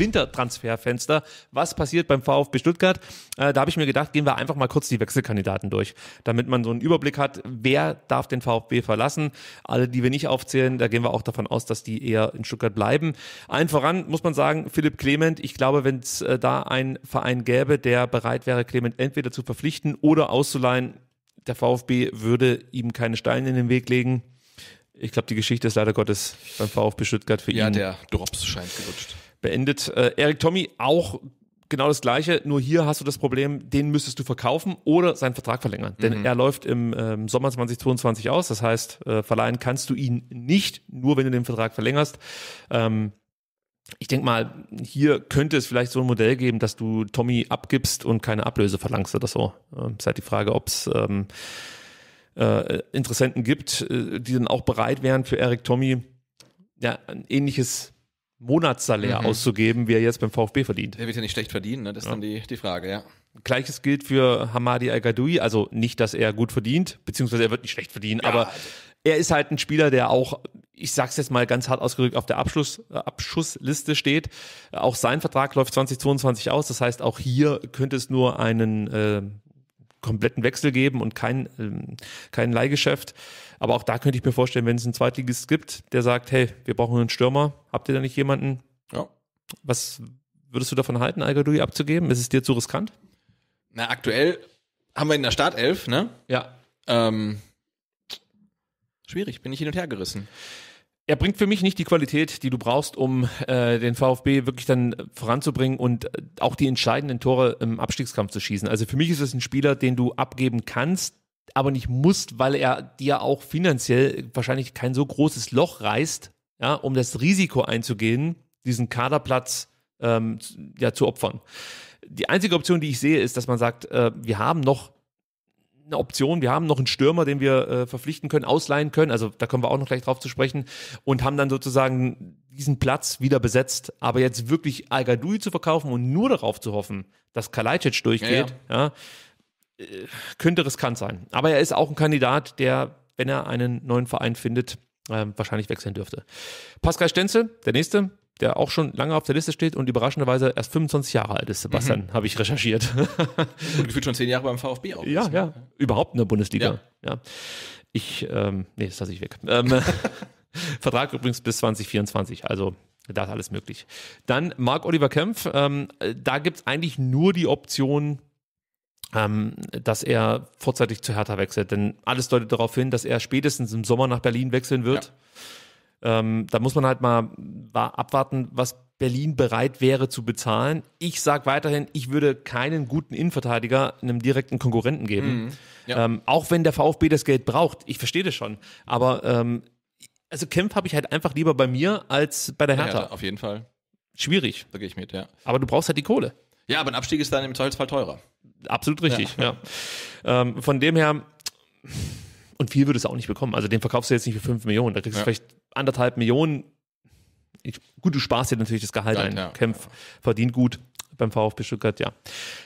Wintertransferfenster. Was passiert beim VfB Stuttgart? Äh, da habe ich mir gedacht, gehen wir einfach mal kurz die Wechselkandidaten durch, damit man so einen Überblick hat, wer darf den VfB verlassen. Alle, die wir nicht aufzählen, da gehen wir auch davon aus, dass die eher in Stuttgart bleiben. Allen voran muss man sagen, Philipp Clement, ich glaube, wenn es äh, da einen Verein gäbe, der bereit wäre, Clement entweder zu verpflichten oder auszuleihen, der VfB würde ihm keine Steine in den Weg legen. Ich glaube, die Geschichte ist leider Gottes beim VfB Stuttgart für Ja, ihn der Drops scheint gelutscht. Beendet. Äh, Erik Tommy auch genau das Gleiche, nur hier hast du das Problem, den müsstest du verkaufen oder seinen Vertrag verlängern. Denn er läuft im ähm, Sommer 2022 aus. Das heißt, äh, verleihen kannst du ihn nicht, nur wenn du den Vertrag verlängerst. Ähm, ich denke mal, hier könnte es vielleicht so ein Modell geben, dass du Tommy abgibst und keine Ablöse verlangst oder so. Ähm, ist halt die Frage, ob es ähm, äh, Interessenten gibt, äh, die dann auch bereit wären für Erik Tommy ja, ein ähnliches Monatssalär auszugeben, wie er jetzt beim VfB verdient. Der wird ja nicht schlecht verdienen, ne? das ist dann die, die Frage, ja. Gleiches gilt für Hamadi Al-Gadoui, also nicht, dass er gut verdient, beziehungsweise er wird nicht schlecht verdienen, aber also er ist halt ein Spieler, der auch, ich sag's jetzt mal ganz hart ausgedrückt, auf der Abschluss, Abschussliste steht. Auch sein Vertrag läuft 2022 aus, das heißt, auch hier könnte es nur einen äh, kompletten Wechsel geben und kein, ähm, kein Leihgeschäft. Aber auch da könnte ich mir vorstellen, wenn es einen Zweitligist gibt, der sagt, hey, wir brauchen einen Stürmer, habt ihr da nicht jemanden? ja. Was würdest du davon halten, Al-Gadoui abzugeben? Ist es dir zu riskant? Na, aktuell haben wir in der Startelf, ne? Ja. Ähm, schwierig, bin ich hin und her gerissen. Er bringt für mich nicht die Qualität, die du brauchst, um äh, den VfB wirklich dann voranzubringen und äh, auch die entscheidenden Tore im Abstiegskampf zu schießen. Also für mich ist es ein Spieler, den du abgeben kannst, aber nicht musst, weil er dir auch finanziell wahrscheinlich kein so großes Loch reißt, ja, um das Risiko einzugehen, diesen Kaderplatz ähm, ja, zu opfern. Die einzige Option, die ich sehe, ist, dass man sagt, äh, wir haben noch eine Option. Wir haben noch einen Stürmer, den wir äh, verpflichten können, ausleihen können. Also da kommen wir auch noch gleich drauf zu sprechen. Und haben dann sozusagen diesen Platz wieder besetzt. Aber jetzt wirklich al zu verkaufen und nur darauf zu hoffen, dass Kalajdzic durchgeht, ja, äh, könnte riskant sein. Aber er ist auch ein Kandidat, der, wenn er einen neuen Verein findet, ähm, wahrscheinlich wechseln dürfte. Pascal Stenzel, der nächste, der auch schon lange auf der Liste steht und überraschenderweise erst 25 Jahre alt ist, Sebastian, habe ich recherchiert. Und gefühlt schon zehn Jahre beim VfB auch. Ja, ja. Überhaupt in der Bundesliga. Ja. Ich, ähm, nee, das lasse ich weg. Ähm, Vertrag übrigens bis 2024, also da ist alles möglich. Dann Marc Oliver Kempf, ähm, da gibt's eigentlich nur die Option, ähm, dass er vorzeitig zu Hertha wechselt. Denn alles deutet darauf hin, dass er spätestens im Sommer nach Berlin wechseln wird. Ähm, da muss man halt mal wa- abwarten, was Berlin bereit wäre zu bezahlen. Ich sage weiterhin, ich würde keinen guten Innenverteidiger einem direkten Konkurrenten geben. Ja. Ähm, auch wenn der VfB das Geld braucht. Ich verstehe das schon. Aber ähm, also Kempf habe ich halt einfach lieber bei mir als bei der Ja, Hertha. ja, auf jeden Fall. Schwierig. Da gehe ich mit, ja. Aber du brauchst halt die Kohle. Ja, aber ein Abstieg ist dann im Zweifelsfall teurer. Absolut richtig, ja. Ähm, von dem her, und viel würde es auch nicht bekommen. Also den verkaufst du jetzt nicht für 5 Millionen. Da kriegst du Ja. vielleicht anderthalb Millionen. Ich, gut, du sparst dir natürlich das Gehalt ein. ja. Kempf verdient gut beim VfB Stuttgart, ja.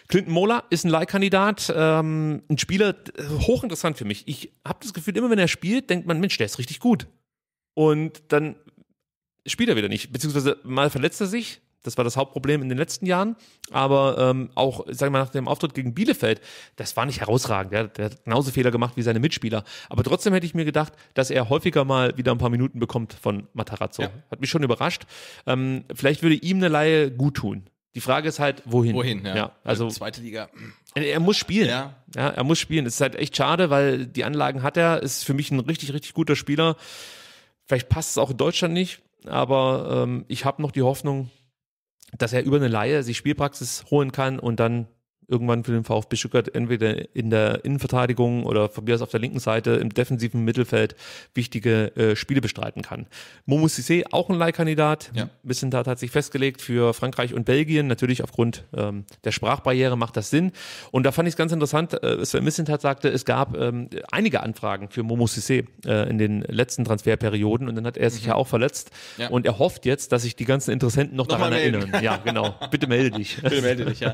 Clinton Mola ist ein Leihkandidat, ähm, ein Spieler, äh, hochinteressant für mich. Ich habe das Gefühl, immer wenn er spielt, denkt man, Mensch, der ist richtig gut. Und dann spielt er wieder nicht, beziehungsweise mal verletzt er sich. Das war das Hauptproblem in den letzten Jahren. Aber ähm, auch, sagen wir mal, nach dem Auftritt gegen Bielefeld, das war nicht herausragend. Der, der hat genauso Fehler gemacht wie seine Mitspieler. Aber trotzdem hätte ich mir gedacht, dass er häufiger mal wieder ein paar Minuten bekommt von Matarazzo. Ja. Hat mich schon überrascht. Ähm, vielleicht würde ihm eine Laie gut tun. Die Frage ist halt, wohin? Wohin, ja. ja also Zweite Liga. er muss spielen. Ja. ja, er muss spielen. Es ist halt echt schade, weil die Anlagen hat er. Ist für mich ein richtig, richtig guter Spieler. Vielleicht passt es auch in Deutschland nicht, aber ähm, ich habe noch die Hoffnung, dass er über eine Laie sich Spielpraxis holen kann und dann irgendwann für den VfB Stuttgart entweder in der Innenverteidigung oder von mir aus auf der linken Seite im defensiven Mittelfeld wichtige äh, Spiele bestreiten kann. Momo Cissé, auch ein Leihkandidat, Ja. bisschen da tatsächlich festgelegt für Frankreich und Belgien. Natürlich aufgrund ähm, der Sprachbarriere macht das Sinn. Und da fand ich es ganz interessant, äh, Sven Missentat sagte, es gab ähm, einige Anfragen für Momo Cissé äh, in den letzten Transferperioden und dann hat er sich ja auch verletzt. Ja. Und er hofft jetzt, dass sich die ganzen Interessenten noch Nochmal daran erinnern. Ja, genau. Bitte melde dich. Bitte melde dich, ja.